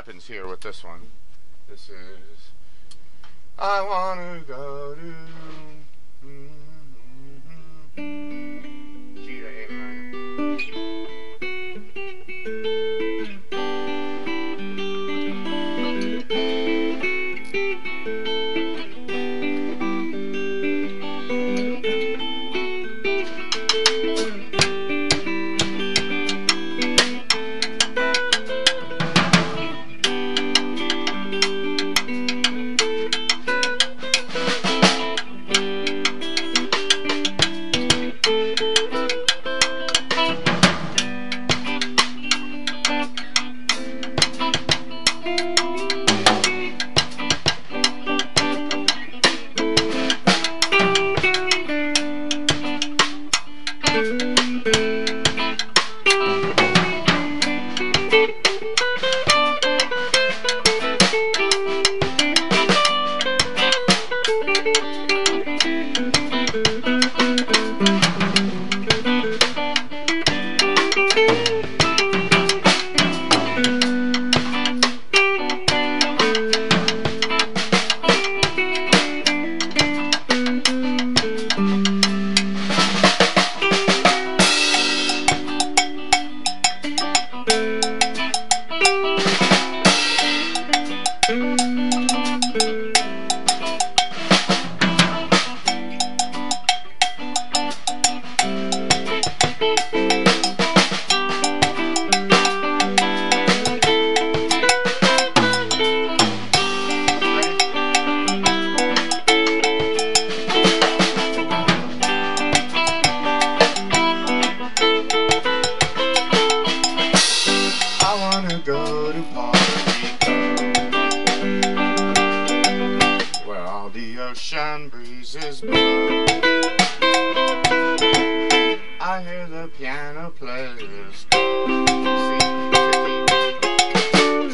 happens here with this one. This is I wanna go to G go to Rico, where all the ocean breezes blow. I hear the piano players.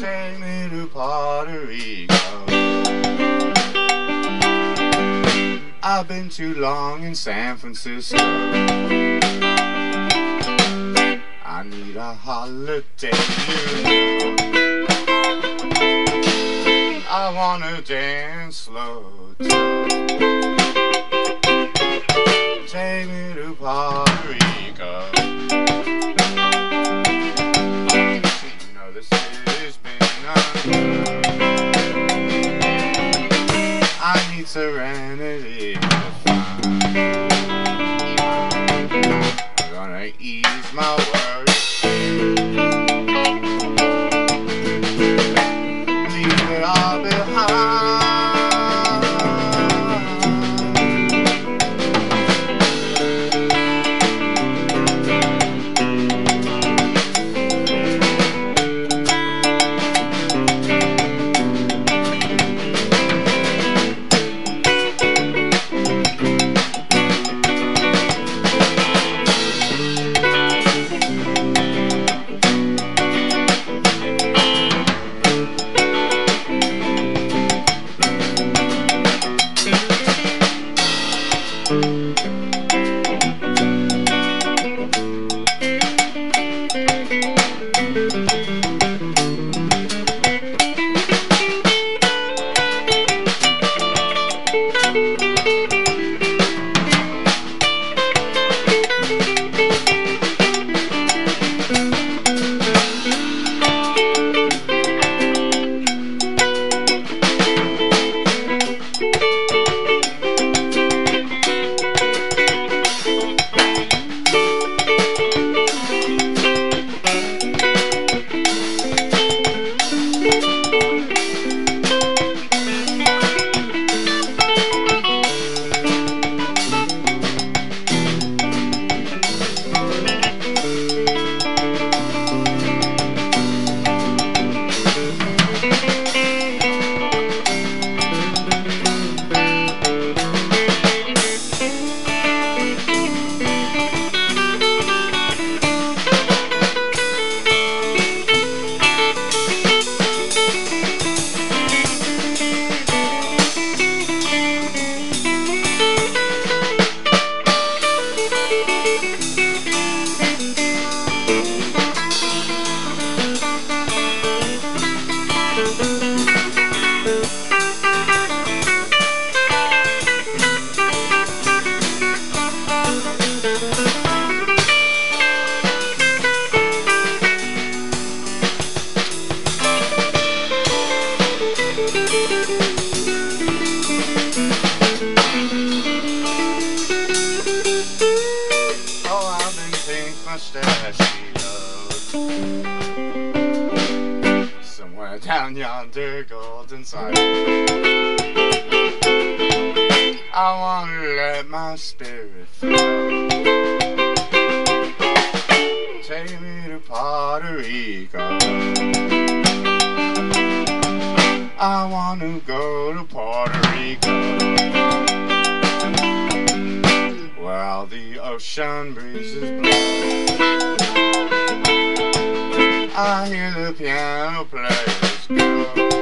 Take me to Puerto Rico. I've been too long in San Francisco. I need a holiday. I wanna dance slow. Take me to Puerto Rico. You know this has been. I need serenity. I'm gonna ease my worries. I wanna let my spirit flow. Take me to Puerto Rico. I wanna go to Puerto Rico. While the ocean breezes blow. I hear the piano players go.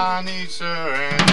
I need serenity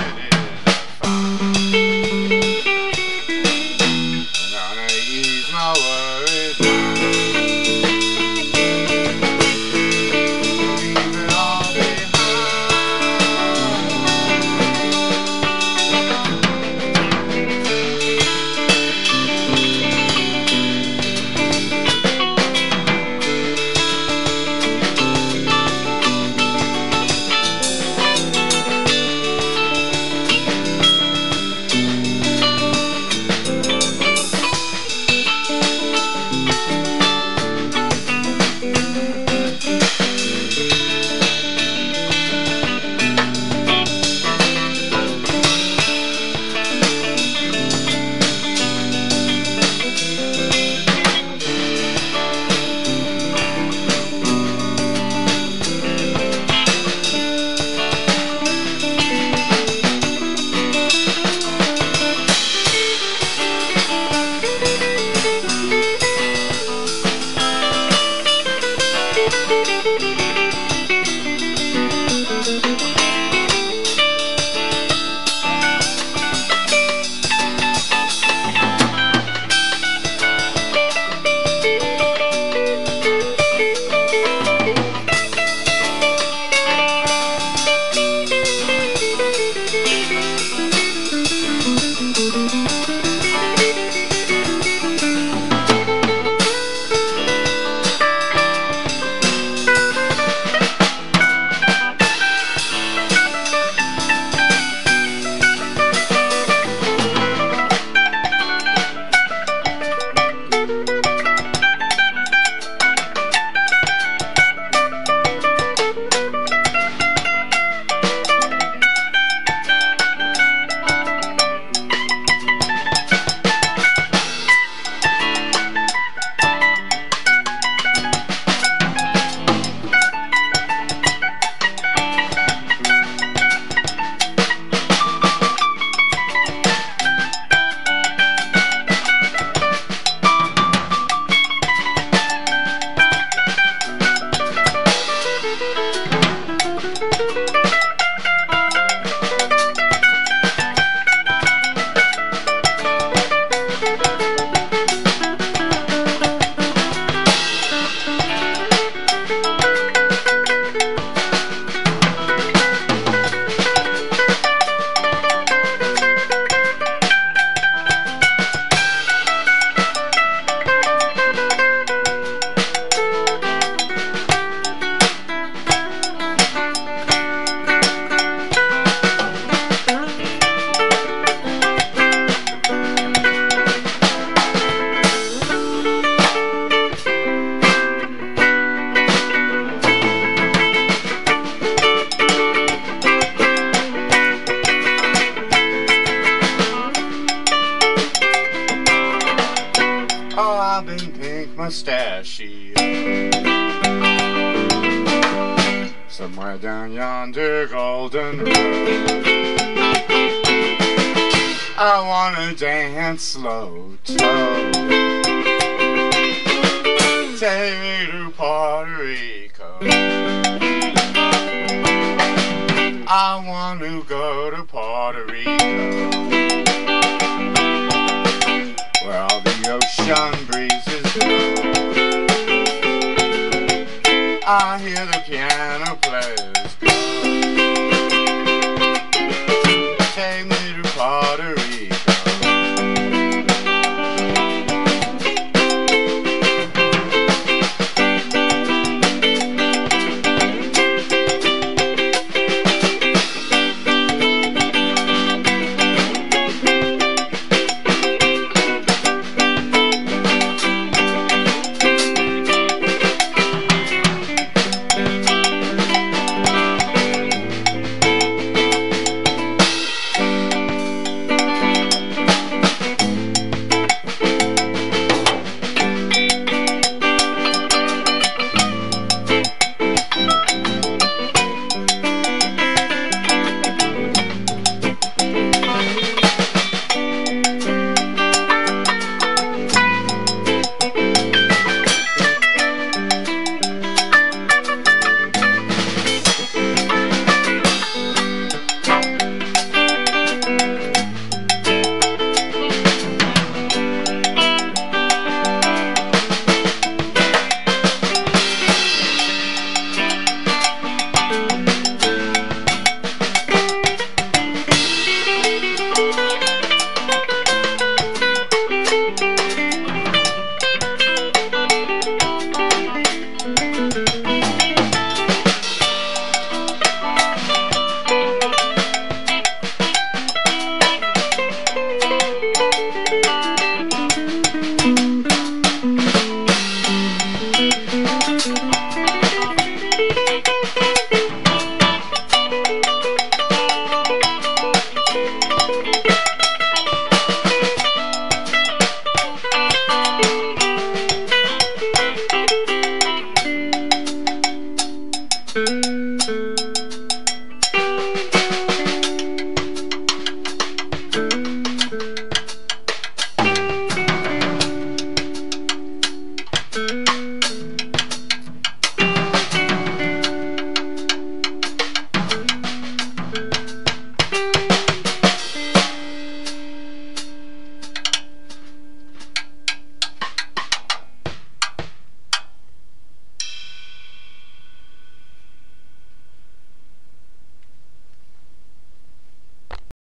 Been pink mustachio. Somewhere down yonder golden road. I wanna dance slow toe. Take me to Puerto Rico. I want to go to Puerto Rico. I hear Bye.